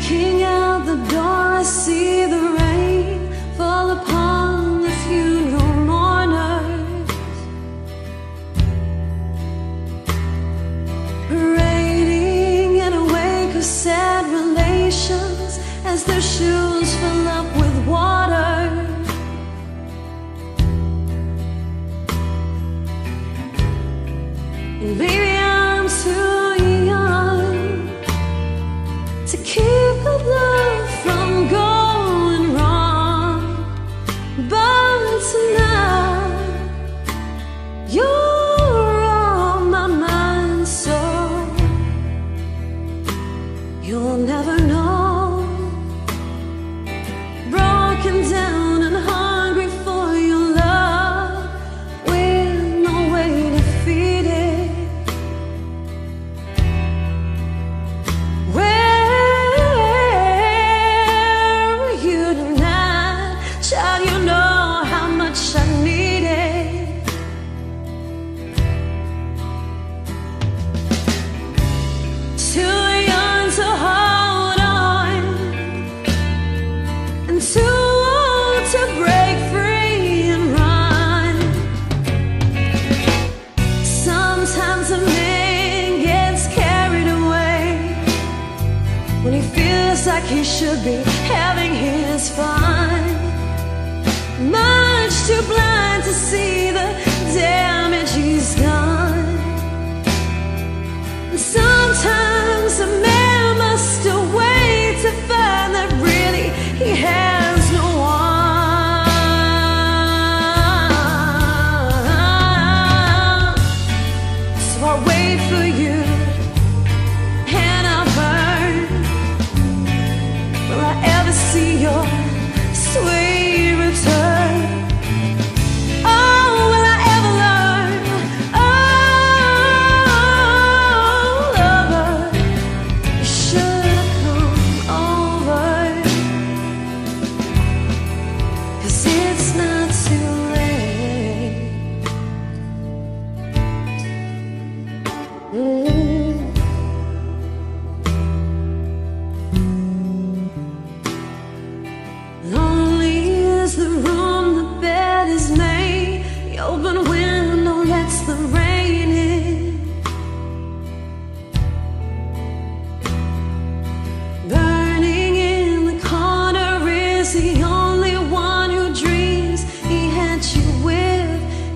king out the door, I see the rain fall upon the funeral mourners. Parading in a wake of sad relations as their shoes fill up with water. And Sometimes a man gets carried away when he feels like he should be having his fun. never see your sweet return. Oh, will I ever learn? Oh, lover, you should come it's not too late. Mm -hmm.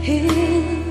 here.